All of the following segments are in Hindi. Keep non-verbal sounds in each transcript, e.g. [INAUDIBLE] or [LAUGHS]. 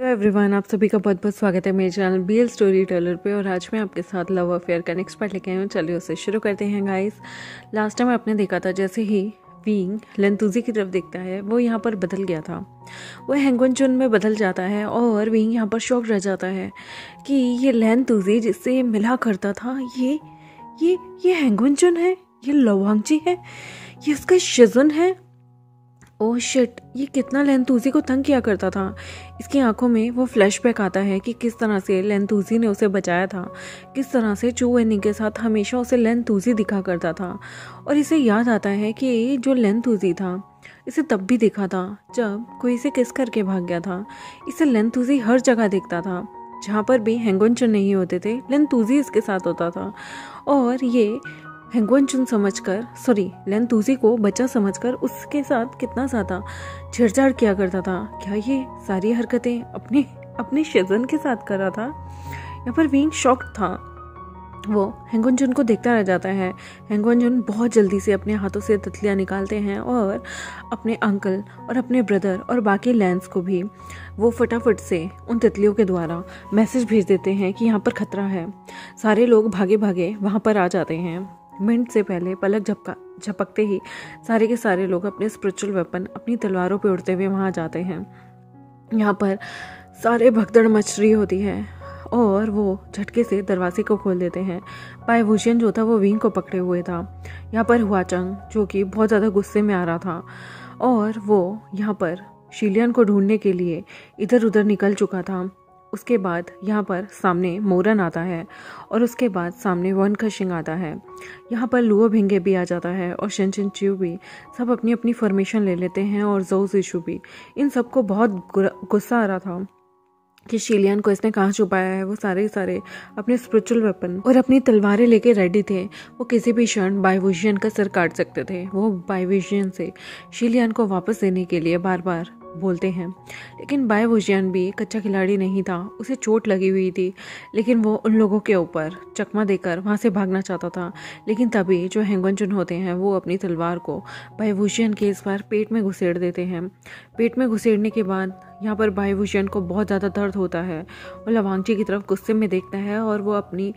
एवरीवन आप सभी का बहुत बहुत स्वागत है मेरे channel B L Story Teller पे और आज मैं आपके साथ लव अफेयर का नेक्स्ट पार्ट लेके आई हूँ। चलिए उसे शुरू करते हैं गाइस लास्ट टाइम आपने देखा था जैसे ही विंग लेंतुजी की तरफ़ देखता है, वो यहाँ पर बदल गया था। वो हैंगवन चुन में बदल जाता है और विंग यहाँ पर शौक रह जाता है कि ये लेंतुजी जिससे मिला करता था, ये ये ये हैंगवन चुन है, ये लवांगजी है, ये उसका शिजुन है। ओह शिट ये कितना लेंतूजी को तंग किया करता था। इसकी आँखों में वो फ्लैशबैक आता है कि किस तरह से लेंतूजी ने उसे बचाया था। किस तरह से चू वेनी के साथ हमेशा उसे लेंतूजी दिखा करता था। और इसे याद आता है कि जो लेंतूजी था, इसे तब भी देखा था जब कोई इसे किस करके भाग गया था। इसे लेंतूजी हर जगह दिखता था। जहाँ पर भी हैंगोंचन नहीं होते थे, लेंतूजी इसके साथ होता था। और ये हेंगवन चुन समझ कर सॉरी लेंतूजी को बच्चा समझकर उसके साथ कितना ज़्यादा छेड़छाड़ किया करता था। क्या ये सारी हरकतें अपने अपने शेजन के साथ कर रहा था? यहाँ पर विंग शॉक था? वो हेंगुनजुन को देखता रह जाता है। हेंगुनजुन बहुत जल्दी से अपने हाथों से तितलियाँ निकालते हैं और अपने अंकल और अपने ब्रदर और बाकी लैंस को भी, वो फटाफट से उन तितलियों के द्वारा मैसेज भेज देते हैं कि यहाँ पर खतरा है। सारे लोग भागे भागे वहाँ पर आ जाते हैं। मिनट से पहले पलक झपका, झपकते ही सारे के सारे लोग अपने स्पिरिचुअल वेपन अपनी तलवारों पर उड़ते हुए वहाँ जाते हैं। यहाँ पर सारे भगदड़ मच रही होती है और वो झटके से दरवाजे को खोल देते हैं। पायभूषण जो था वो विंग को पकड़े हुए था। यहाँ पर हुआ चंग, जो कि बहुत ज़्यादा गुस्से में आ रहा था। और वो यहाँ पर शीलियन को ढूँढने के लिए इधर उधर निकल चुका था। उसके बाद यहाँ पर सामने मोरन आता है और उसके बाद सामने वन खशिंग आता है। यहाँ पर लुओ भिंगे भी आ जाता है और शिनचिन च्यू भी। सब अपनी अपनी फॉर्मेशन ले लेते हैं और जोस इशू भी। इन सबको बहुत गुस्सा आ रहा था कि शीलियन को इसने कहाँ छुपाया है। वो सारे सारे अपने स्पिरिचुअल वेपन और अपनी तलवारें लेके रेडी थे। वो किसी भी क्षण बाइविशियन का सर काट सकते थे। वो बाइविशियन से शीलियन को वापस देने के लिए बार बार बोलते हैं। लेकिन बायवोजियन भी कच्चा खिलाड़ी नहीं था, उसे चोट लगी हुई थी। लेकिन वो उन लोगों के ऊपर चकमा देकर वहाँ से भागना चाहता था। लेकिन तभी जो हैंगनचुन होते हैं, वो अपनी तलवार को बायवोजियन के इस बार पेट में घुसेड़ देते हैं। पेट में घुसेड़ने के बाद यहाँ पर बायवोजियन को बहुत ज़्यादा दर्द होता है। वो लवांगची की तरफ़ गुस्से में देखता है और वो अपनी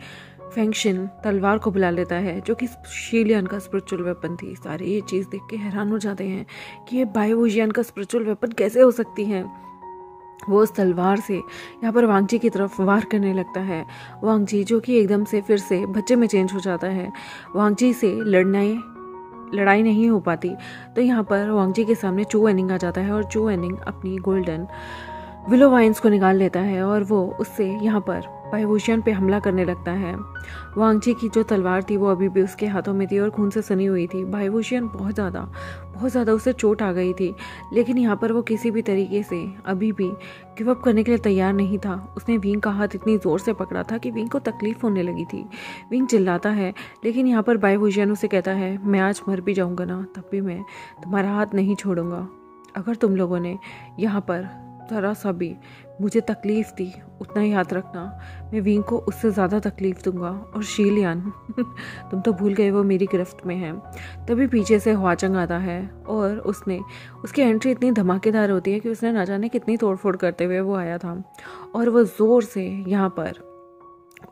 फेंक्शन तलवार को बुला लेता है, जो कि शीलियन का स्पिरिचुअल वेपन थी। सारे ये चीज़ देख के हैरान हो जाते हैं कि ये बायोजियन का स्पिरिचुअल वेपन कैसे हो सकती है। वो उस तलवार से यहाँ पर वांगजी की तरफ़ वार करने लगता है। वांगजी जो कि एकदम से फिर से बच्चे में चेंज हो जाता है। वांगजी से लड़ना लड़ाई नहीं हो पाती। तो यहाँ पर वांगजी के सामने चू एनिंग आ जाता है और चू एनिंग अपनी गोल्डन विलो वाइन्स को निकाल लेता है और वो उससे यहाँ पर बायभूषण पे हमला करने लगता है। वांगजी की जो तलवार थी वो अभी भी उसके हाथों में थी और खून से सनी हुई थी। भाईभूषण बहुत ज़्यादा बहुत ज़्यादा उसे चोट आ गई थी। लेकिन यहाँ पर वो किसी भी तरीके से अभी भी गिवअप करने के लिए तैयार नहीं था। उसने विंग का हाथ इतनी ज़ोर से पकड़ा था कि विंग को तकलीफ़ होने लगी थी। विंग चिल्लाता है, लेकिन यहाँ पर बायभूषण उसे कहता है, मैं आज मर भी जाऊँगा ना, तब भी मैं तुम्हारा हाथ नहीं छोड़ूँगा। अगर तुम लोगों ने यहाँ पर ज़रा सा भी मुझे तकलीफ़ दी उतना याद रखना। मैं विंग को उससे ज़्यादा तकलीफ़ दूँगा और शीलियान, [LAUGHS] तुम तो भूल गए वो मेरी गिरफ्त में है। तभी पीछे से हुआचंग आता है और उसने, उसकी एंट्री इतनी धमाकेदार होती है कि उसने ना जाने कितनी तोड़फोड़ करते हुए वो आया था। और वो ज़ोर से यहाँ पर,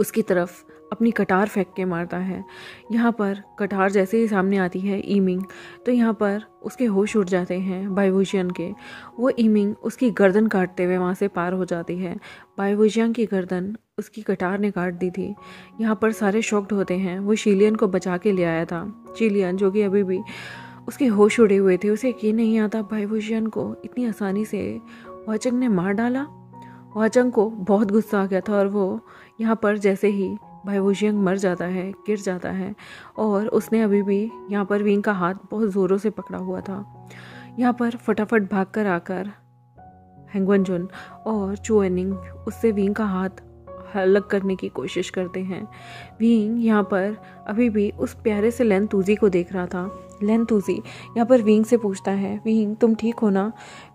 उसकी तरफ़ अपनी कटार फेंक के मारता है। यहाँ पर कटार जैसे ही सामने आती है ईमिंग तो यहाँ पर उसके होश उड़ जाते हैं बाइवोजियन के। वो ईमिंग उसकी गर्दन काटते हुए वहाँ से पार हो जाती है। बाइवोजियन की गर्दन उसकी कटार ने काट दी थी। यहाँ पर सारे शॉक्ड होते हैं। वो शीलियन को बचा के ले आया था। शीलियन, जो कि अभी भी उसके होश उड़े हुए थे, उसे यकीन नहीं आता बाइवोजियन को इतनी आसानी से वाचंग ने मार डाला। वाचंग को बहुत गुस्सा आ गया था और वो यहाँ पर जैसे ही भाई वोशियंग मर जाता है, गिर जाता है और उसने अभी भी यहाँ पर विंग का हाथ बहुत ज़ोरों से पकड़ा हुआ था। यहाँ पर फटाफट भाग कर आकर हैंगवनजुन और चुएनिंग, उससे विंग का हाथ अलग करने की कोशिश करते हैं। विंग यहाँ पर अभी भी उस प्यारे से लेंथ तूजी को देख रहा था। लेन तूजी यहाँ पर विंग से पूछता है विंग तुम ठीक हो ना?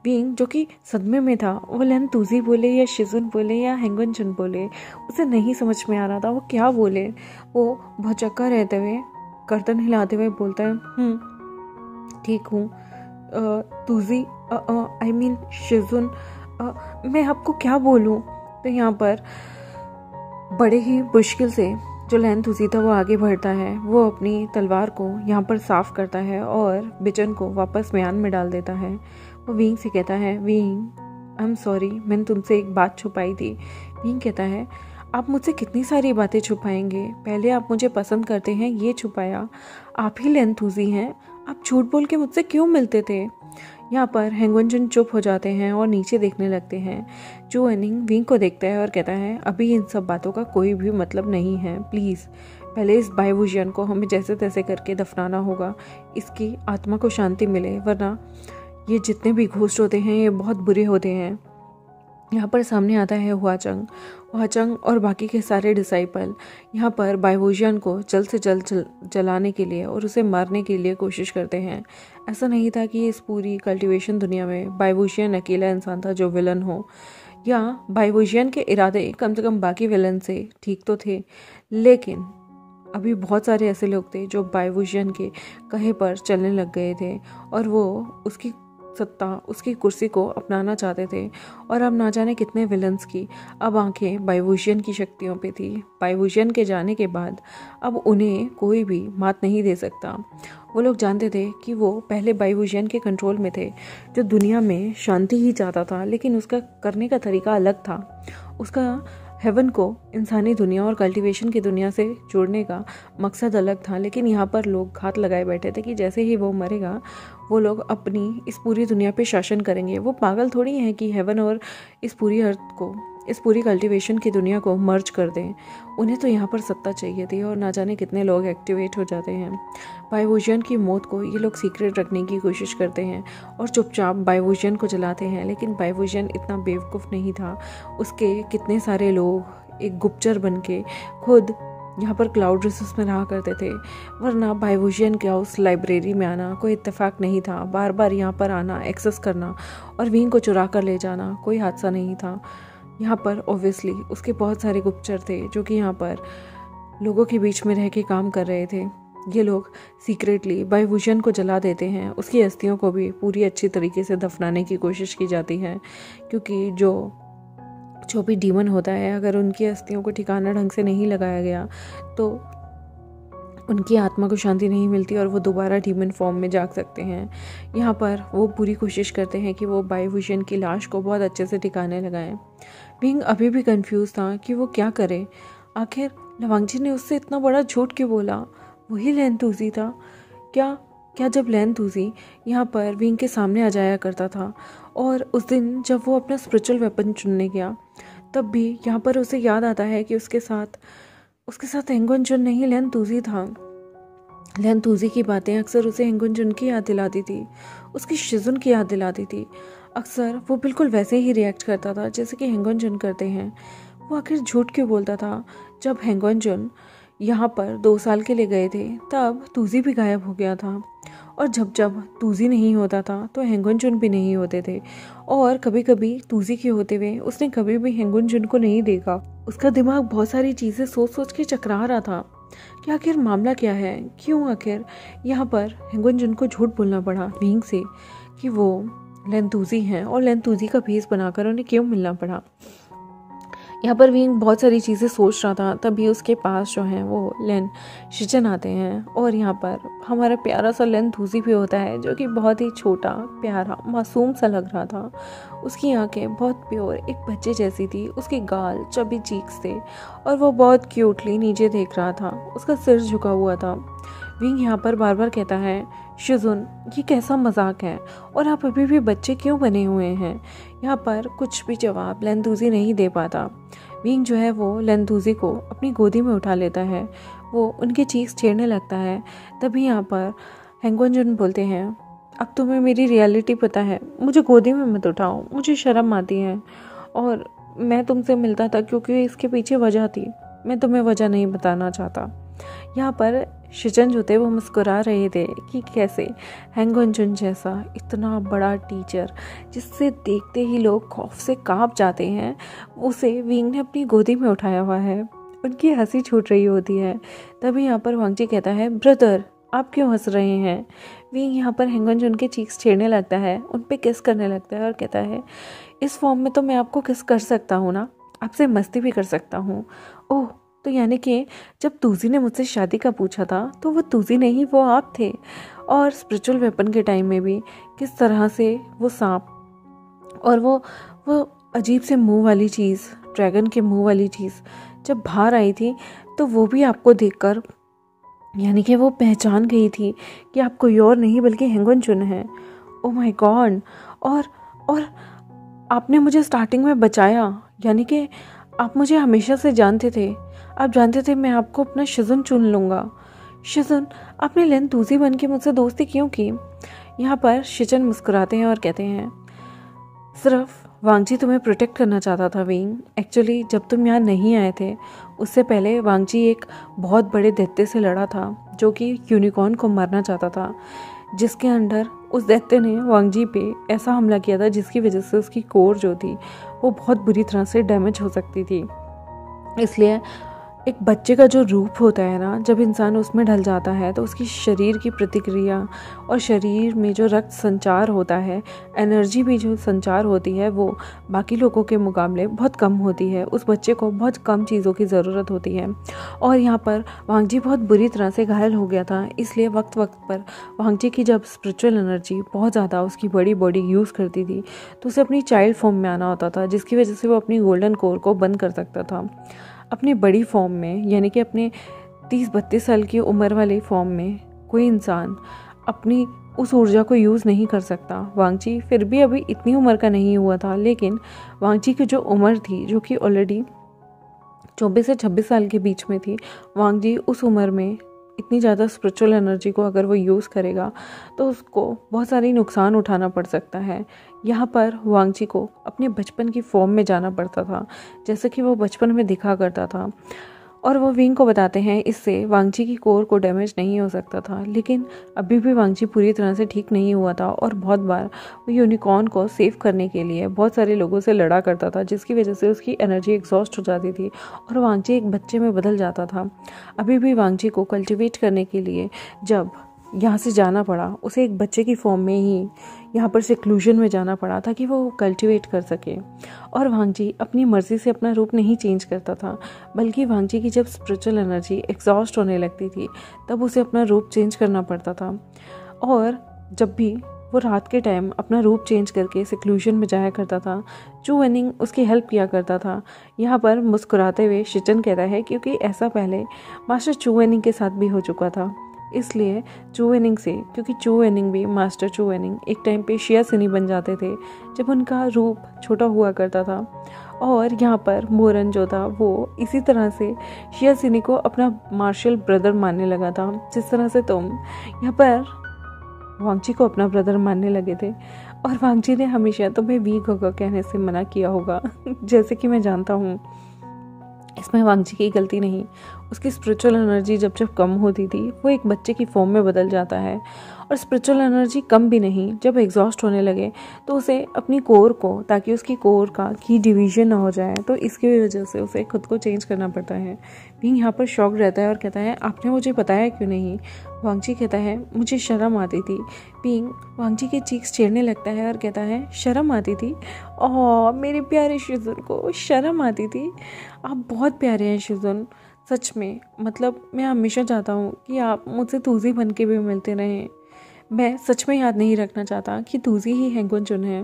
विंग जो कि सदमे में था वो लेन तूजी बोले या शिजुन बोले या हेंगन चुन बोले उसे नहीं समझ में आ रहा था वो क्या बोले? वो भचक्का रहते हुए गर्दन हिलाते हुए बोलता है हम्म, ठीक हूँ। तूजी आई मीन शिजुन मैं आपको क्या बोलूँ? तो यहाँ पर बड़े ही मुश्किल से जो लैन तुसी था वो आगे बढ़ता है, वो अपनी तलवार को यहाँ पर साफ़ करता है और बिचन को वापस म्यान में डाल देता है। वो वींग से कहता है, वींग आई एम सॉरी मैंने तुमसे एक बात छुपाई थी। वींग कहता है, आप मुझसे कितनी सारी बातें छुपाएँगे? पहले आप मुझे पसंद करते हैं, ये छुपाया। आप ही लेंथूजी हैं। आप झूठ बोल के मुझसे क्यों मिलते थे? यहाँ पर हेंगवनजन चुप हो जाते हैं और नीचे देखने लगते हैं। जो एनिंग विंग को देखता है और कहता है, अभी इन सब बातों का कोई भी मतलब नहीं है, प्लीज़। पहले इस बायोविजन को हमें जैसे तैसे करके दफनाना होगा। इसकी आत्मा को शांति मिले, वरना ये जितने भी घोष्ट होते हैं, ये बहुत बुरे होते हैं। यहाँ पर सामने आता है हुआचंग। हुआचंग और बाकी के सारे डिसाइपल यहाँ पर बाइवोजियन को जल्द से जल्द जल, जलाने के लिए और उसे मारने के लिए कोशिश करते हैं। ऐसा नहीं था कि इस पूरी कल्टीवेशन दुनिया में बाइवोजियन अकेला इंसान था जो विलन हो। या बाइवोजियन के इरादे कम से कम बाकी विलन से ठीक तो थे लेकिन अभी बहुत सारे ऐसे लोग थे जो बाइवोजियन के कहे पर चलने लग गए थे और वो उसकी सत्ता उसकी कुर्सी को अपनाना चाहते थे और अब ना जाने कितने विलन्स की। अब आँखें बाइवोशियन की शक्तियों पे थी। बाइवोशियन के जाने के बाद अब उन्हें कोई भी मात नहीं दे सकता। वो लोग जानते थे कि वो पहले बाइवोशियन के कंट्रोल में थे, जो दुनिया में शांति ही चाहता था, लेकिन उसका करने का तरीका अलग था। उसका हेवन को इंसानी दुनिया और कल्टीवेशन की दुनिया से जोड़ने का मकसद अलग था, लेकिन यहाँ पर लोग घात लगाए बैठे थे कि जैसे ही वो मरेगा, वो लोग अपनी इस पूरी दुनिया पे शासन करेंगे। वो पागल थोड़ी हैं कि हेवन और इस पूरी अर्थ को इस पूरी कल्टीवेशन की दुनिया को मर्ज कर दें। उन्हें तो यहाँ पर सत्ता चाहिए थी और ना जाने कितने लोग एक्टिवेट हो जाते हैं। बायोविजन की मौत को ये लोग सीक्रेट रखने की कोशिश करते हैं और चुपचाप बायोविजन को जलाते हैं, लेकिन बायोविजन इतना बेवकूफ़ नहीं था। उसके कितने सारे लोग एक गुप्चर बन के खुद यहाँ पर क्लाउड रिसोर्स में रहा करते थे, वरना बायोविजन का उस लाइब्रेरी में आना? कोई इत्तेफाक नहीं था। बार बार यहाँ पर आना एक्सेस करना और विंग को चुरा कर ले जाना कोई हादसा नहीं था। यहाँ पर ऑब्वियसली उसके बहुत सारे गुप्तचर थे, जो कि यहाँ पर लोगों के बीच में रह के काम कर रहे थे। ये लोग सीक्रेटली बायोविजन को जला देते हैं। उसकी अस्थियों को भी पूरी अच्छी तरीके से दफनाने की कोशिश की जाती है, क्योंकि जो जो भी डीमन होता है, अगर उनकी अस्थियों को ठिकाना ढंग से नहीं लगाया गया तो उनकी आत्मा को शांति नहीं मिलती और वो दोबारा डीमन फॉर्म में जाग सकते हैं। यहाँ पर वो पूरी कोशिश करते हैं कि वो बायोविजन की लाश को बहुत अच्छे से ठिकाने लगाएँ। विंग अभी भी कंफ्यूज था कि वो क्या करे। आखिर लवांगजी ने उससे इतना बड़ा झूठ क्यों बोला? वही लैन तूजी था। क्या क्या जब लैन तूजी यहाँ पर विंग के सामने आ जाया करता था और उस दिन जब वो अपना स्पिरिचुअल वेपन चुनने गया, तब भी यहाँ पर उसे याद आता है कि उसके साथ उसके साथ एंगुन चुन नहीं लेन तूजी था। लेन तूजी की बातें अक्सर उसे एंगुन चुन की याद दिलाती थी। उसकी शिजुन की याद दिलाती थी। अक्सर वो बिल्कुल वैसे ही रिएक्ट करता था, जैसे कि हेंगोन जुन करते हैं। वो आखिर झूठ क्यों बोलता था? जब हेंगोन जुन यहाँ पर दो साल के लिए गए थे, तब तूजी भी गायब हो गया था। और जब जब तूजी नहीं होता था तो हेंगुन जुन भी नहीं होते थे। और कभी कभी तूजी के होते हुए उसने कभी भी हेंगुन जुन को नहीं देखा। उसका दिमाग बहुत सारी चीज़ें सोच सोच के चकरा रहा था। कि आखिर मामला क्या है? क्यों आखिर यहाँ पर हेंगुन जुन को झूठ बोलना पड़ा विंग से? कि वो लेंतूजी हैं और लेंतूजी का भेस बनाकर उन्हें क्यों मिलना पड़ा? यहाँ पर भी बहुत सारी चीज़ें सोच रहा था, तभी उसके पास जो है वो लेन शिचन आते हैं। और यहाँ पर हमारा प्यारा सा लेन धूसी भी होता है, जो कि बहुत ही छोटा, प्यारा, मासूम सा लग रहा था। उसकी आँखें बहुत प्योर, एक बच्चे जैसी थी। उसके गाल चबी चीक्स थे और वो बहुत क्यूटली नीचे देख रहा था। उसका सिर झुका हुआ था। विंग यहाँ पर बार बार कहता है शुजुन, ये कैसा मज़ाक है? और आप अभी भी बच्चे क्यों बने हुए हैं? यहाँ पर कुछ भी जवाब लेंदूजी नहीं दे पाता। विंग जो है वो लेंदूजी को अपनी गोदी में उठा लेता है। वो उनके चीज़ छेड़ने लगता है। तभी यहाँ पर हेंगोनजुन बोलते हैं, अब तुम्हें मेरी रियलिटी पता है। मुझे गोदी में मत उठाओ। मुझे शर्म आती है। और मैं तुमसे मिलता था क्योंकि इसके पीछे वजह थी। मैं तुम्हें वजह नहीं बताना चाहता। यहाँ पर शिजन जो थे वो मुस्कुरा रहे थे कि कैसे हैंगुनजुन जैसा इतना बड़ा टीचर जिससे देखते ही लोग खौफ से काँप जाते हैं, उसे विंग ने अपनी गोदी में उठाया हुआ है। उनकी हँसी छूट रही होती है। तभी यहाँ पर वांगजी कहता है, ब्रदर, आप क्यों हंस रहे हैं? विंग यहाँ पर हेंगन जुन के चीक्स छेड़ने लगता है, उन पर किस करने लगता है और कहता है, इस फॉर्म में तो मैं आपको किस कर सकता हूँ ना? आपसे मस्ती भी कर सकता हूँ। ओह तो यानी कि जब तूजी ने मुझसे शादी का पूछा था तो वो तूजी नहीं, वो आप थे। और स्पिरिचुअल वेपन के टाइम में भी किस तरह से वो सांप और वो वो अजीब से मुँह वाली चीज़ ड्रैगन के मुँह वाली चीज़ जब बाहर आई थी तो वो भी आपको देखकर यानी कि वो पहचान गई थी कि आप कोई और नहीं, बल्कि हेंगन चुन है। ओ माय गॉड और और आपने मुझे स्टार्टिंग में बचाया, यानी कि आप मुझे हमेशा से जानते थे। आप जानते थे मैं आपको अपना शिजन चुन लूँगा। शिजन, आपने लेन दूसरी बन के मुझसे दोस्ती क्यों की? यहाँ पर शिजन मुस्कुराते हैं और कहते हैं, सिर्फ़ वांगजी तुम्हें प्रोटेक्ट करना चाहता था विंग एक्चुअली जब तुम यहाँ नहीं आए थे, उससे पहले वांगजी एक बहुत बड़े दैत्य से लड़ा था, जो कि यूनिकॉर्न को मारना चाहता था, जिसके अंडर उस दैत्य ने वांगजी पे ऐसा हमला किया था, जिसकी वजह से उसकी कोर जो थी, वो बहुत बुरी तरह से डैमेज हो सकती थी। इसलिए एक बच्चे का जो रूप होता है ना, जब इंसान उसमें ढल जाता है तो उसकी शरीर की प्रतिक्रिया और शरीर में जो रक्त संचार होता है, एनर्जी भी जो संचार होती है, वो बाकी लोगों के मुकाबले बहुत कम होती है। उस बच्चे को बहुत कम चीज़ों की ज़रूरत होती है। और यहाँ पर वांगजी बहुत बुरी तरह से घायल हो गया था, इसलिए वक्त वक्त पर वांगजी की जब स्पिरिचुअल एनर्जी बहुत ज़्यादा उसकी बड़ी बॉडी यूज़ करती थी तो उसे अपनी चाइल्ड फॉर्म में आना होता था, जिसकी वजह से वो अपनी गोल्डन कोर को बंद कर सकता था। अपनी बड़ी फॉर्म में, यानी कि अपने तीस बत्तीस साल की उम्र वाले फॉर्म में कोई इंसान अपनी उस ऊर्जा को यूज़ नहीं कर सकता। वांगची फिर भी अभी इतनी उम्र का नहीं हुआ था, लेकिन वांगची की जो उम्र थी, जो कि ऑलरेडी चौबीस से छब्बीस साल के बीच में थी वांगजी उस उम्र में इतनी ज़्यादा स्पिरिचुअल एनर्जी को अगर वो यूज़ करेगा तो उसको बहुत सारे नुकसान उठाना पड़ सकता है। यहाँ पर वांगची को अपने बचपन की फॉर्म में जाना पड़ता था, जैसे कि वो बचपन में दिखा करता था। और वो विंग को बताते हैं, इससे वांगजी की कोर को डैमेज नहीं हो सकता था। लेकिन अभी भी वांगजी पूरी तरह से ठीक नहीं हुआ था और बहुत बार वो यूनिकॉर्न को सेव करने के लिए बहुत सारे लोगों से लड़ा करता था, जिसकी वजह से उसकी एनर्जी एग्जॉस्ट हो जाती थी और वांगजी एक बच्चे में बदल जाता था। अभी भी वांगजी को कल्टिवेट करने के लिए जब यहाँ से जाना पड़ा। उसे एक बच्चे की फॉर्म में ही यहाँ पर सिक्लूजन में जाना पड़ा ताकि वो कल्टिवेट कर सके। और वांगजी, अपनी मर्ज़ी से अपना रूप नहीं चेंज करता था, बल्कि वांगजी की जब स्पिरिचुअल एनर्जी एग्जॉस्ट होने लगती थी, तब उसे अपना रूप चेंज करना पड़ता था। और जब भी वो रात के टाइम अपना रूप चेंज करके सिक्लूजन में जाया करता था चू वेनिंग उसकी हेल्प किया करता था। यहाँ पर मुस्कुराते हुए शिचन कहता है, क्योंकि ऐसा पहले मास्टर चू वेनिंग के साथ भी हो चुका था। इसलिए चू वेनिंग से, क्योंकि चू वेनिंग भी मास्टर चू वेनिंग एक टाइम पे शिया सिनी बन जाते थे, जब उनका रूप छोटा हुआ करता था। और यहाँ पर मोरन जो था, वो इसी तरह से शिया सिनी को अपना मार्शल ब्रदर मानने लगा था। जिस तरह से तुम यहाँ पर वांगची को अपना ब्रदर मानने लगे थे, और वांगची ने हमेशा तुम्हें वीक होगा कहने से मना किया होगा, [LAUGHS] जैसे कि मैं जानता हूँ। इसमें वांगजी की गलती नहीं उसकी स्पिरिचुअल एनर्जी जब जब कम होती थी, वो एक बच्चे की फॉर्म में बदल जाता है। और स्पिरिचुअल एनर्जी कम भी नहीं, जब एग्जॉस्ट होने लगे तो उसे अपनी कोर को, ताकि उसकी कोर का की डिवीज़न ना हो जाए तो इसकी वजह से उसे खुद को चेंज करना पड़ता है। भी यहाँ पर शौक रहता है और कहता है, आपने मुझे बताया क्यों नहीं? वांगजी कहता है, मुझे शर्म आती थी। पिंग वांगजी के चीक्स छेड़ने लगता है और कहता है, शर्म आती थी? ओह मेरे प्यारे शिजुन को शर्म आती थी। आप बहुत प्यारे हैं शिजुन। सच में मतलब मैं हमेशा चाहता हूँ कि आप मुझसे तूजी बन के भी मिलते रहें। मैं सच में याद नहीं रखना चाहता कि तूजी ही हैंगुन चुन है।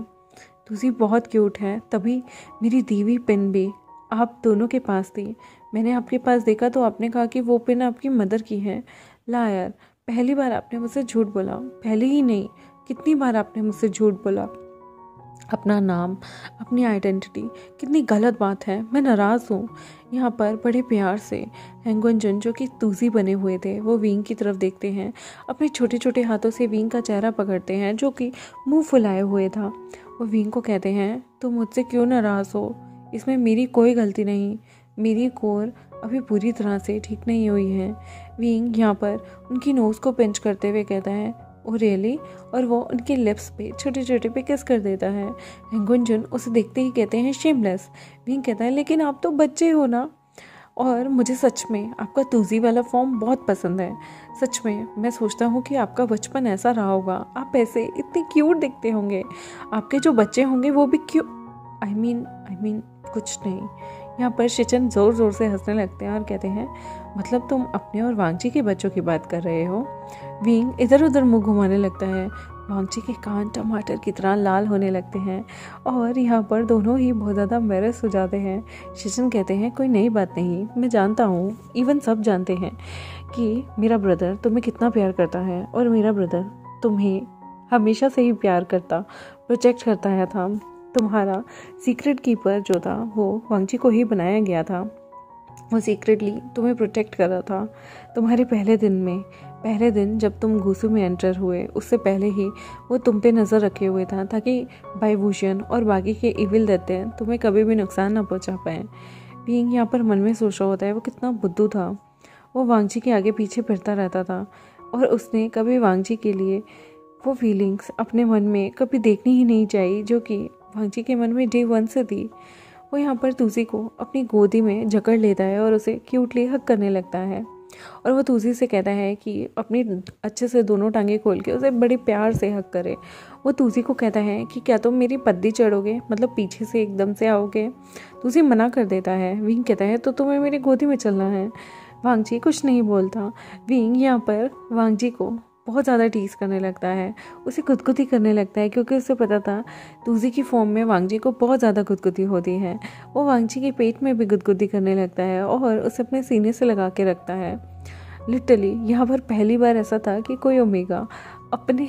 तूजी बहुत क्यूट है, तभी मेरी दीवी पिन भी। आप दोनों के पास थी। मैंने आपके पास देखा तो आपने कहा कि वो पिन आपकी मदर की है। लायर पहली बार आपने मुझसे झूठ बोला। पहले ही नहीं, कितनी बार आपने मुझसे झूठ बोला? अपना नाम, अपनी आइडेंटिटी कितनी गलत बात है। मैं नाराज़ हूँ यहाँ पर बड़े प्यार से। हैंगुनजन जो कि तूजी बने हुए थे, वो विंग की तरफ़ देखते हैं। अपने छोटे छोटे हाथों से विंग का चेहरा पकड़ते हैं, जो कि मुँह फुलाए हुए था। वो विंग को कहते हैं, तुम तो मुझसे क्यों नाराज़ हो? इसमें मेरी कोई गलती नहीं। मेरी कोर अभी पूरी तरह से ठीक नहीं हुई है। विंग यहाँ पर उनकी नोज़ को पिंच करते हुए कहता है ओ रियली और वो उनके लिप्स पे छोटे छोटे पे किस कर देता है। गुंजन उसे देखते ही कहते हैं शेमलेस विंग कहता है, लेकिन आप तो बच्चे हो ना? और मुझे सच में आपका तूजी वाला फॉर्म बहुत पसंद है। सच में, मैं सोचता हूँ कि आपका बचपन ऐसा रहा होगा। आप ऐसे इतने क्यूट दिखते होंगे। आपके जो बच्चे होंगे, वो भी क्यू आई मीन आई मीन कुछ नहीं। यहाँ पर शिचन ज़ोर ज़ोर से हंसने लगते हैं और कहते हैं मतलब तुम अपने और वांगची के बच्चों की बात कर रहे हो? विंग इधर उधर मुँह घुमाने लगता है। वांगची के कान टमाटर की तरह लाल होने लगते हैं और यहाँ पर दोनों ही बहुत ज़्यादा मेरस हो जाते हैं। शिचन कहते हैं, कोई नई बात नहीं, मैं जानता हूँ इवन सब जानते हैं कि मेरा ब्रदर तुम्हें कितना प्यार करता है और मेरा ब्रदर तुम्हें हमेशा से ही प्यार करता प्रोटेक्ट करता है, था। तुम्हारा सीक्रेट कीपर जो था, वो वांगची को ही बनाया गया था। वो सीक्रेटली तुम्हें प्रोटेक्ट कर रहा था। तुम्हारे पहले दिन में, पहले दिन जब तुम घूसू में एंटर हुए, उससे पहले ही वो तुम पे नज़र रखे हुए था, ताकि भाईभूषण और बाकी के इविल देते हैं तुम्हें कभी भी नुकसान ना पहुँचा पाए। बींग यहाँ पर मन में सोच होता है, वो कितना बुद्धू था। वो वांगजी के आगे पीछे फिरता रहता था, और उसने कभी वांगजी के लिए वो फीलिंग्स अपने मन में कभी देखनी ही नहीं चाहिए, जो कि वांगजी के मन में डे वन से थी। वो यहाँ पर तुलसी को अपनी गोदी में जकड़ लेता है और उसे क्यूटली हक करने लगता है। और वो तुलसी से कहता है कि अपनी अच्छे से दोनों टांगे खोल के उसे बड़े प्यार से हक करे। वो तुलसी को कहता है कि क्या तुम तो मेरी पद्दी चढ़ोगे? मतलब पीछे से एकदम से आओगे? तुलसी मना कर देता है। विंग कहता है तो तुम्हें मेरी गोदी में चलना है? वांगजी कुछ नहीं बोलता। विंग यहाँ पर वांगजी को बहुत ज़्यादा टीज करने लगता है, उसे खुदकुती करने लगता है, क्योंकि उसे पता था तूजी की फॉर्म में वांगजी को बहुत ज़्यादा खुदकुती होती है। वो वांगजी के पेट में भी गुदगुदी करने लगता है और उसे अपने सीने से लगा के रखता है। लिटरली यहाँ पर पहली बार ऐसा था कि कोई ओमेगा अपने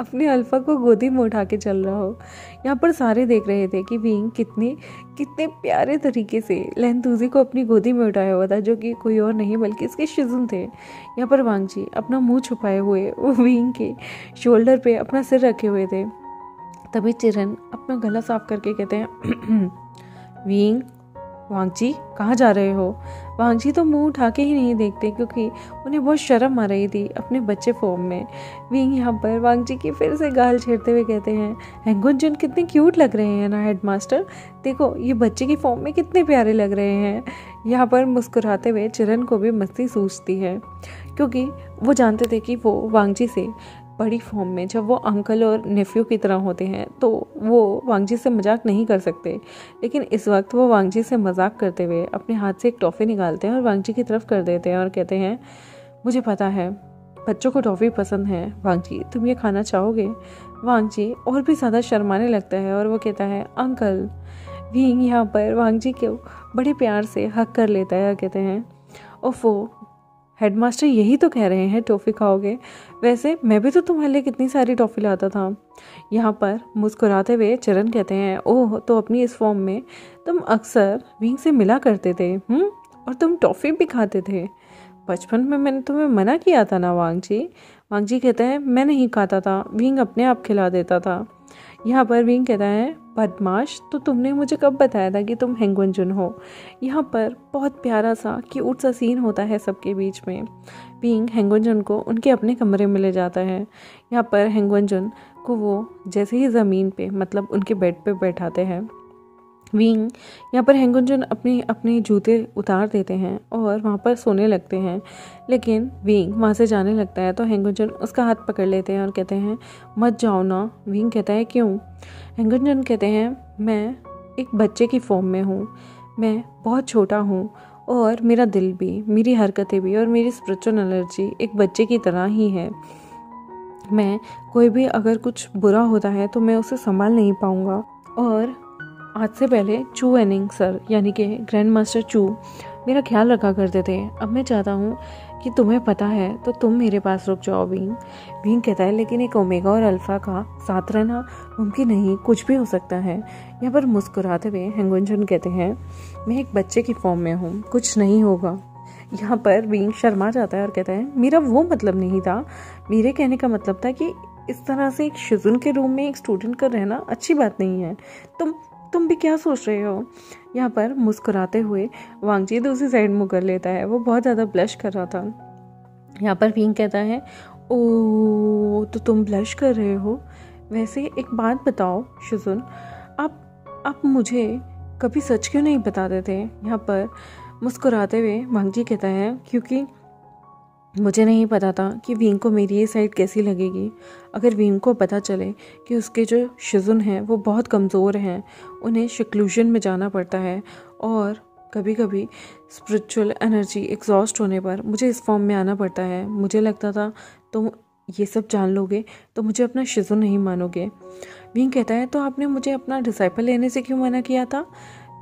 अपने अल्फ़ा को गोदी में उठा के चल रहा हो। यहाँ पर सारे देख रहे थे कि विंग कितने कितने प्यारे तरीके से लहनतूजी को अपनी गोदी में उठाया हुआ था, जो कि कोई और नहीं, बल्कि इसके शिजुन थे। यहाँ पर वांगजी अपना मुँह छुपाए हुए, वो विंग के शोल्डर पे अपना सिर रखे हुए थे। तभी चिरन अपना गला साफ़ करके कहते हैं, [CLEARS THROAT] विंग वांगजी कहाँ जा रहे हो? वांगजी तो मुँह उठा के ही नहीं देखते क्योंकि उन्हें बहुत शर्म आ रही थी अपने बच्चे फॉर्म में। विंग यहाँ पर वांगजी की फिर से गाल छेड़ते हुए कहते हैं हैंगुन जिन कितने क्यूट लग रहे हैं ना हेडमास्टर देखो, ये बच्चे की फॉर्म में कितने प्यारे लग रहे हैं। यहाँ पर मुस्कुराते हुए चिरन को भी मस्ती सूझती है। क्योंकि वो जानते थे कि वो वांगजी से बड़ी फॉर्म में जब वो अंकल और नेफ्यू की तरह होते हैं तो वो वांगजी से मज़ाक नहीं कर सकते। लेकिन इस वक्त वो वांगजी से मज़ाक करते हुए अपने हाथ से एक टॉफ़ी निकालते हैं और वांगजी की तरफ़ कर देते हैं और कहते हैं, मुझे पता है, बच्चों को टॉफ़ी पसंद है। वांगजी, तुम ये खाना चाहोगे? वांगजी और भी ज़्यादा शर्माने लगता है और वो कहता है, अंकल, वींग यहाँ पर वांगजी को बड़े प्यार से हक कर लेता है। और कहते हैं, ओफो हेडमास्टर यही तो कह रहे हैं, टॉफ़ी खाओगे। वैसे, मैं भी तो तुम्हारे लिए कितनी सारी टॉफ़ी लाता था। यहाँ पर मुस्कुराते हुए चरण कहते हैं, ओह तो अपनी इस फॉर्म में तुम अक्सर विंग से मिला करते थे हम्म? और तुम टॉफ़ी भी खाते थे? बचपन में मैंने तुम्हें मना किया था ना, वांग जी। वांग जी कहते हैं, मैं नहीं खाता था विंग अपने आप खिला देता था। यहाँ पर विंग कहता है बदमाश तो तुमने मुझे कब बताया था कि तुम हेंगुनजुन हो? यहाँ पर बहुत प्यारा सा क्यूट सा सीन होता है सबके बीच में। पिंग हेंगुनजुन को उनके अपने कमरे में ले जाता है। यहाँ पर हेंगुनजुन को वो जैसे ही ज़मीन पे मतलब उनके बेड पे बैठाते हैं। विंग यहाँ पर हेंगुंजन अपने अपने जूते उतार देते हैं और वहाँ पर सोने लगते हैं। लेकिन विंग वहाँ से जाने लगता है तो हेंगुंजन उसका हाथ पकड़ लेते हैं और कहते हैं, मत जाओ ना। विंग कहता है, क्यों? हेंगुंजन कहते हैं, मैं एक बच्चे की फॉर्म में हूँ। मैं बहुत छोटा हूँ और मेरा दिल भी, मेरी हरकतें भी और मेरी स्पिरिचुअल एनर्जी एक बच्चे की तरह ही है। मैं कोई भी अगर कुछ बुरा होता है तो मैं उसे संभाल नहीं पाऊँगा। और आज से पहले चू एनिंग सर, यानी कि ग्रैंड मास्टर चू, मेरा ख्याल रखा करते थे। अब मैं चाहता हूँ कि तुम्हें पता है तो तुम मेरे पास रुक जाओ बींग बींग कहता है, लेकिन एक ओमेगा और अल्फ़ा का साथ रहना मुमकिन नहीं, कुछ भी हो सकता है। यहाँ पर मुस्कुराते हुए हेंगुंजन कहते हैं, मैं एक बच्चे की फॉर्म में हूँ, कुछ नहीं होगा। यहाँ पर विंग शर्मा जाता है और कहता है, मेरा वो मतलब नहीं था। मेरे कहने का मतलब था कि इस तरह से एक शिजुन के रूम में एक स्टूडेंट का रहना अच्छी बात नहीं है। तुम तुम भी क्या सोच रहे हो? यहाँ पर मुस्कुराते हुए वांगजी दूसरी साइड मुँह कर लेता है। वो बहुत ज़्यादा ब्लश कर रहा था। यहाँ पर विंग कहता है, ओ तो तुम ब्लश कर रहे हो? वैसे एक बात बताओ, शुजुन। आप आप मुझे कभी सच क्यों नहीं बताते थे यहाँ पर मुस्कुराते हुए वांगजी कहता है, क्योंकि मुझे नहीं पता था कि वीम को मेरी ये साइड कैसी लगेगी। अगर वीम को पता चले कि उसके जो शिजुन हैं, वो बहुत कमज़ोर हैं, उन्हें शिक्लूजन में जाना पड़ता है और कभी कभी स्पिरिचुअल एनर्जी एग्जॉस्ट होने पर मुझे इस फॉर्म में आना पड़ता है। मुझे लगता था, तुम ये सब जान लोगे तो मुझे अपना शिजुन नहीं मानोगे। वींग कहता है तो आपने मुझे अपना डिसाइपल लेने से क्यों मना किया था?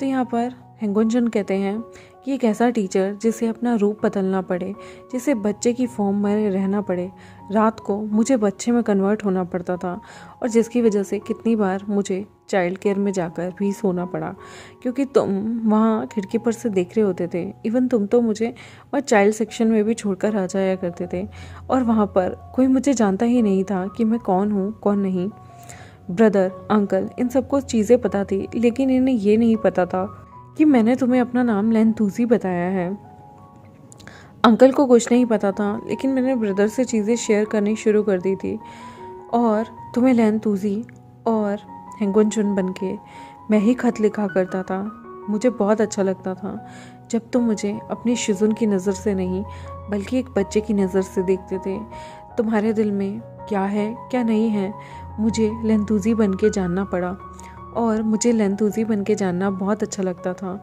तो यहाँ पर हेंगुनजन कहते हैं कि एक ऐसा टीचर जिसे अपना रूप बदलना पड़े, जिसे बच्चे की फॉर्म में रहना पड़े। रात को मुझे बच्चे में कन्वर्ट होना पड़ता था और जिसकी वजह से कितनी बार मुझे चाइल्ड केयर में जाकर भी सोना पड़ा। क्योंकि तुम वहाँ खिड़की पर से देख रहे होते थे। इवन तुम तो मुझे वहाँ चाइल्ड सेक्शन में भी छोड़कर आ जाया करते थे। और वहाँ पर कोई मुझे जानता ही नहीं था कि मैं कौन हूँ, कौन नहीं। ब्रदर अंकल इन सबको चीज़ें पता थी, लेकिन इन्हें ये नहीं पता था कि मैंने तुम्हें अपना नाम लेंथूसी बताया है। अंकल को कुछ नहीं पता था, लेकिन मैंने ब्रदर से चीज़ें शेयर करनी शुरू कर दी थी। और तुम्हें लेंथूसी और हेंगुन चुन बन के मैं ही खत लिखा करता था। मुझे बहुत अच्छा लगता था, जब तुम मुझे अपनी शिजुन की नज़र से नहीं, बल्कि एक बच्चे की नज़र से देखते थे। तुम्हारे दिल में क्या है, क्या नहीं है, मुझे लेंतूजी बन के जानना पड़ा। और मुझे लेंतूजी बन के जानना बहुत अच्छा लगता था,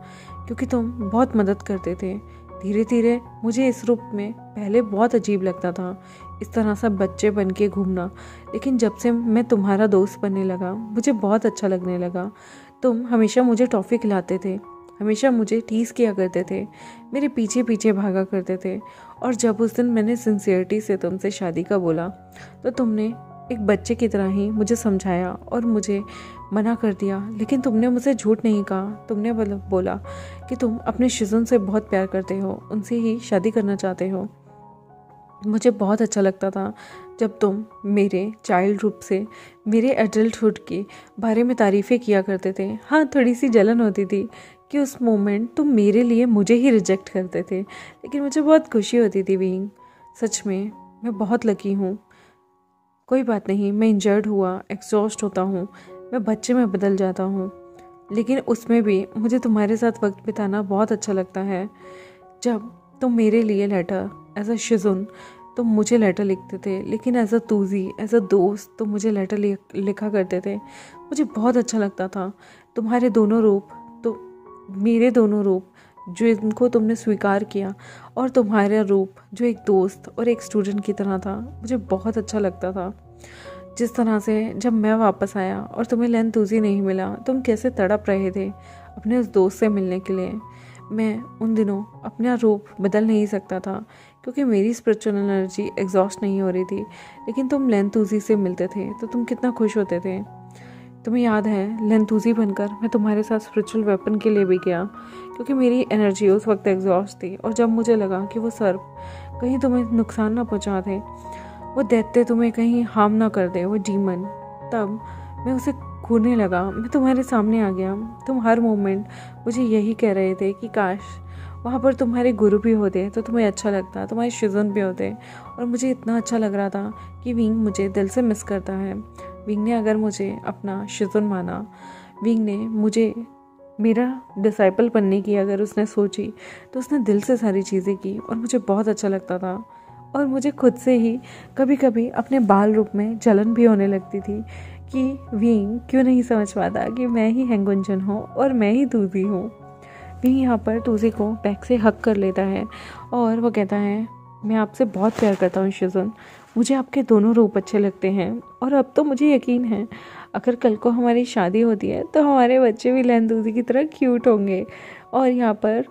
क्योंकि तुम बहुत मदद करते थे। धीरे धीरे मुझे इस रूप में पहले बहुत अजीब लगता था, इस तरह से बच्चे बन के घूमना। लेकिन जब से मैं तुम्हारा दोस्त बनने लगा, मुझे बहुत अच्छा लगने लगा। तुम हमेशा मुझे टॉफ़ी खिलाते थे, हमेशा मुझे टीस किया करते थे, मेरे पीछे पीछे भागा करते थे। और जब उस दिन मैंने सिंसियरिटी से तुमसे शादी का बोला तो तुमने एक बच्चे की तरह ही मुझे समझाया और मुझे मना कर दिया। लेकिन तुमने मुझे झूठ नहीं कहा। तुमने बोला कि तुम अपने शिजुन से बहुत प्यार करते हो, उनसे ही शादी करना चाहते हो। मुझे बहुत अच्छा लगता था जब तुम मेरे चाइल्ड रूप से मेरे एडल्टहुड के बारे में तारीफ़ें किया करते थे। हाँ थोड़ी सी जलन होती थी कि उस मोमेंट तुम मेरे लिए मुझे ही रिजेक्ट करते थे। लेकिन मुझे बहुत खुशी होती थी बीइंग सच में, मैं बहुत लकी हूँ। कोई बात नहीं, मैं इंजर्ड हुआ एग्जॉस्ट होता हूँ, मैं बच्चे में बदल जाता हूँ। लेकिन उसमें भी मुझे तुम्हारे साथ वक्त बिताना बहुत अच्छा लगता है। जब तुम मेरे लिए लेटर एज अ शिजुन तुम मुझे लेटर लिखते थे, लेकिन एज अ तूजी एज अ दोस्त, तुम मुझे लेटर लिखा करते थे। मुझे बहुत अच्छा लगता था। तुम्हारे दोनों रूप तो मेरे दोनों रूप जो इनको तुमने स्वीकार किया और तुम्हारा रूप, जो एक दोस्त और एक स्टूडेंट की तरह था, मुझे बहुत अच्छा लगता था। जिस तरह से जब मैं वापस आया और तुम्हें लेंथ तूजी नहीं मिला, तुम कैसे तड़प रहे थे अपने उस दोस्त से मिलने के लिए? मैं उन दिनों अपना रूप बदल नहीं सकता था, क्योंकि मेरी स्पिरिचुअल एनर्जी एग्जॉस्ट नहीं हो रही थी। लेकिन तुम लेंतूजी से मिलते थे तो तुम कितना खुश होते थे? तुम्हें याद है, लेंतूजी बनकर मैं तुम्हारे साथ स्पिरिचुअल वेपन के लिए भी गया, क्योंकि मेरी एनर्जी उस वक्त एग्जॉस्ट थी और जब मुझे लगा कि वो सर्प कहीं तुम्हें नुकसान ना पहुँचा दे, वो दैत्य तुम्हें कहीं हार्म ना कर दे, वो डीमन तब मैं उसे खोने लगा। मैं तुम्हारे सामने आ गया। तुम हर मोमेंट मुझे यही कह रहे थे कि काश वहाँ पर तुम्हारे गुरु भी होते तो तुम्हें अच्छा लगता, तुम्हारे शिजन भी होते। और मुझे इतना अच्छा लग रहा था कि विंग मुझे दिल से मिस करता है। विंग ने अगर मुझे अपना शिजुन माना, विंग ने मुझे मेरा डिसाइपल बनने की अगर उसने सोची तो उसने दिल से सारी चीज़ें की और मुझे बहुत अच्छा लगता था। और मुझे खुद से ही कभी कभी अपने बाल रूप में जलन भी होने लगती थी कि विंग क्यों नहीं समझ पाता कि मैं ही हैंगुंजन हूँ और मैं ही तूजी हूँ। विंग यहाँ पर तूजी को बैक से हक कर लेता है और वो कहता है, मैं आपसे बहुत प्यार करता हूँ शिजुन मुझे आपके दोनों रूप अच्छे लगते हैं और अब तो मुझे यकीन है, अगर कल को हमारी शादी होती है तो हमारे बच्चे भी लहदूजी की तरह क्यूट होंगे। और यहाँ पर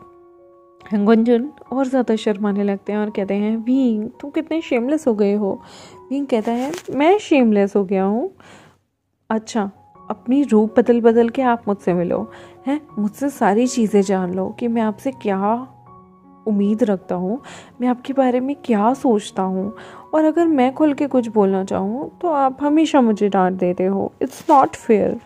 गुंजन और ज़्यादा शर्माने लगते हैं और कहते हैं वींग तुम कितने शेमलेस हो गए हो। वींग कहता है, मैं शेमलेस हो गया हूँ। अच्छा अपनी रूप बदल बदल के आप मुझसे मिलो, हैं? मुझसे सारी चीज़ें जान लो कि मैं आपसे क्या उम्मीद रखता हूँ, मैं आपके बारे में क्या सोचता हूँ? और अगर मैं खुल के कुछ बोलना चाहूँ तो आप हमेशा मुझे डांट देते हो। इट्स नॉट फेयर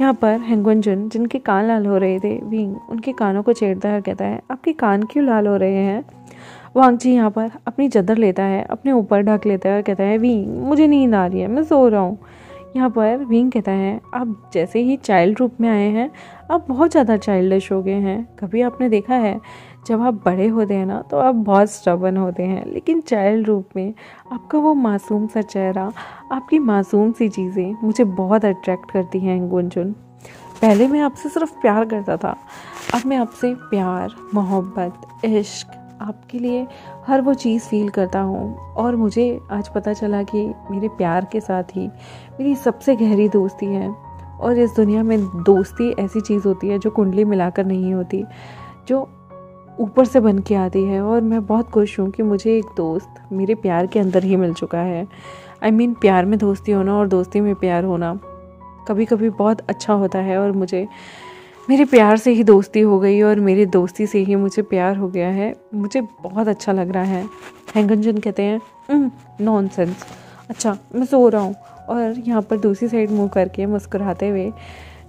यहाँ पर हेंगुंजन जिनके कान लाल हो रहे थे, विंग, उनके कानों को छेड़ता है कहता है, आपके कान क्यों लाल हो रहे हैं? वांग जी यहाँ पर अपनी चदर लेता है, अपने ऊपर ढक लेता है और कहता है, विंग, मुझे नींद आ रही है, मैं सो रहा हूँ। यहाँ पर विंग कहता है, आप जैसे ही चाइल्ड रूप में आए हैं, आप बहुत ज़्यादा चाइल्डिश हो गए हैं। कभी आपने देखा है जब आप बड़े होते हैं ना तो आप बहुत स्टबन होते हैं। लेकिन चाइल्ड रूप में आपका वो मासूम सा चेहरा, आपकी मासूम सी चीज़ें मुझे बहुत अट्रैक्ट करती हैं गुंजुन पहले मैं आपसे सिर्फ़ प्यार करता था। अब मैं आपसे प्यार, मोहब्बत, इश्क, आपके लिए हर वो चीज़ फील करता हूँ। और मुझे आज पता चला कि मेरे प्यार के साथ ही मेरी सबसे गहरी दोस्ती है। और इस दुनिया में दोस्ती ऐसी चीज़ होती है जो कुंडली मिलाकर नहीं होती, जो ऊपर से बन के आती है और मैं बहुत खुश हूँ कि मुझे एक दोस्त मेरे प्यार के अंदर ही मिल चुका है। आई I मीन mean, प्यार में दोस्ती होना और दोस्ती में प्यार होना कभी कभी बहुत अच्छा होता है और मुझे मेरे प्यार से ही दोस्ती हो गई और मेरी दोस्ती से ही मुझे प्यार हो गया है। मुझे बहुत अच्छा लग रहा है। हैंगनजन कहते हैं। नॉन सेंस अच्छा मैं सो रहा हूँ और यहाँ पर दूसरी साइड मुँह करके मुस्कुराते हुए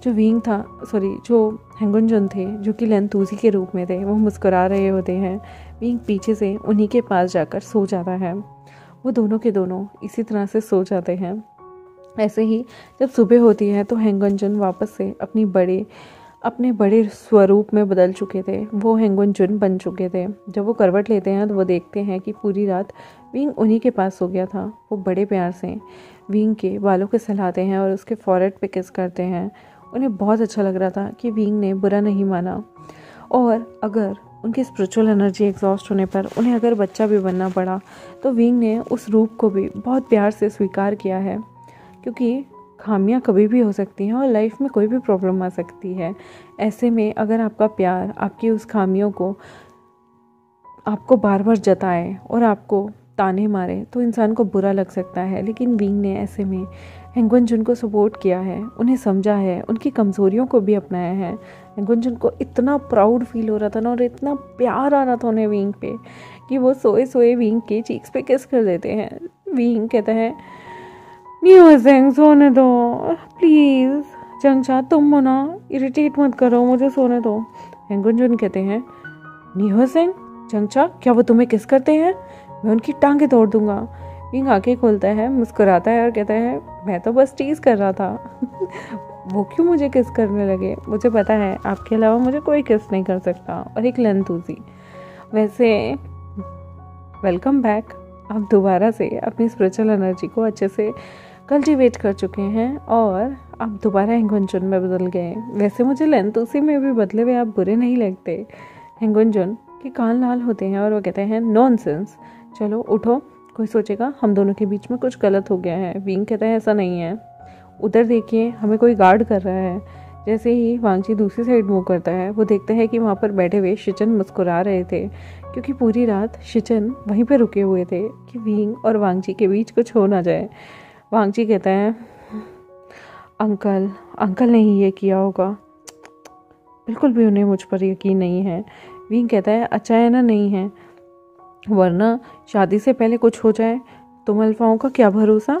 जो विंग था सॉरी जो हैंगुनजुन थे, जो कि लेंतूजी के रूप में थे, वो मुस्कुरा रहे होते हैं। विंग पीछे से उन्हीं के पास जाकर सो जाता है। वो दोनों के दोनों इसी तरह से सो जाते हैं। ऐसे ही जब सुबह होती है तो हैंगुनजुन वापस से अपनी बड़े, अपने बड़े स्वरूप में बदल चुके थे। वो हेंगुन जुन बन चुके थे। जब वो करवट लेते हैं तो वो देखते हैं कि पूरी रात विंग उन्हीं के पास सो गया था। वो बड़े प्यार से विंग के बालों को सहलाते हैं और उसके फॉरेड पे किस करते हैं। उन्हें बहुत अच्छा लग रहा था कि विंग ने बुरा नहीं माना। और अगर उनकी स्पिरिचुअल एनर्जी एग्जॉस्ट होने पर उन्हें अगर बच्चा भी बनना पड़ा तो विंग ने उस रूप को भी बहुत प्यार से स्वीकार किया है। क्योंकि खामियाँ कभी भी हो सकती हैं और लाइफ में कोई भी प्रॉब्लम आ सकती है। ऐसे में अगर आपका प्यार आपकी उस खामियों को आपको बार बार जताए और आपको ताने मारे तो इंसान को बुरा लग सकता है। लेकिन विंग ने ऐसे में हेंगुनजुन को सपोर्ट किया है, उन्हें समझा है, उनकी कमज़ोरियों को भी अपनाया है। हेंगुनजुन को इतना प्राउड फील हो रहा था ना और इतना प्यार आ रहा था उन्हें विंग पे कि वो सोए सोए विंग के चीक्स पे किस कर देते हैं। विंग कहता है न्यू सोने दो प्लीज़ चंगचा तुम हो ना इरिटेट मत करो, मुझे सोने दो। हेंगुनजुन कहते हैं न्यू सिंह चंगचा क्या वो तुम्हें किस करते हैं? मैं उनकी टांगे तोड़ दूँगा। विंग आके खोलता है, मुस्कुराता है और कहता है, मैं तो बस टीज कर रहा था। वो क्यों मुझे किस करने लगे? मुझे पता है, आपके अलावा मुझे कोई किस नहीं कर सकता। और एक लेंथूजी वैसे वेलकम बैक आप दोबारा से अपनी स्पिरिचुअल एनर्जी को अच्छे से कल्टिवेट कर चुके हैं और आप दोबारा हिंगुंजुन में बदल गए वैसे मुझे लेंतूसी में भी बदले हुए आप बुरे नहीं लगते। हिंगुंजुन के कान लाल होते हैं और वो कहते हैं नॉन चलो, उठो। कोई सोचेगा, हम दोनों के बीच में कुछ गलत हो गया है। विंग कहता है, ऐसा नहीं है। उधर देखिए, हमें कोई गार्ड कर रहा है। जैसे ही वांगची दूसरी साइड मूव करता है, वो देखता है कि वहाँ पर बैठे हुए शिचन मुस्कुरा रहे थे, क्योंकि पूरी रात शिचन वहीं पर रुके हुए थे कि विंग और वांगची के बीच कुछ हो ना जाए। वांगची कहता है, अंकल अंकल ने ही ये किया होगा। बिल्कुल भी उन्हें मुझ पर यकीन नहीं है। विंग कहता है अच्छा है ना, नहीं है। वरना शादी से पहले कुछ हो जाए, तुम अल्फाओं का क्या भरोसा?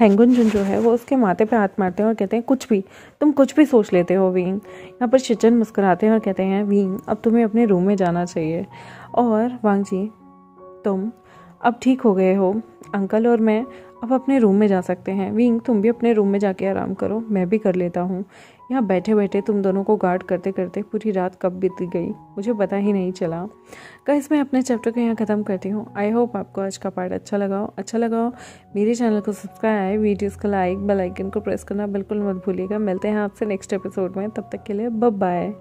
हैंगुन जुन जो है, वो उसके माथे पे हाथ मारते हैं और कहते हैं, कुछ भी, तुम कुछ भी सोच लेते हो वींग यहाँ पर शिचन मुस्कुराते हैं और कहते हैं वींग अब तुम्हें अपने रूम में जाना चाहिए। और वांग जी, तुम अब ठीक हो गए हो, अंकल और मैं अब अपने रूम में जा सकते हैं। विंग तुम भी अपने रूम में जाके आराम करो, मैं भी कर लेता हूँ। यहाँ बैठे बैठे तुम दोनों को गार्ड करते करते पूरी रात कब बीत गई? मुझे पता ही नहीं चला। कहीं मैं अपने चैप्टर को यहाँ ख़त्म करती हूँ। आई होप आपको आज का पार्ट अच्छा लगाओ अच्छा लगाओ मेरे चैनल को सब्सक्राइब वीडियोज़ को लाइक बेल आइकन को प्रेस करना बिल्कुल मत भूलिएगा। मिलते हैं आपसे नेक्स्ट एपिसोड में। तब तक के लिए बब बाय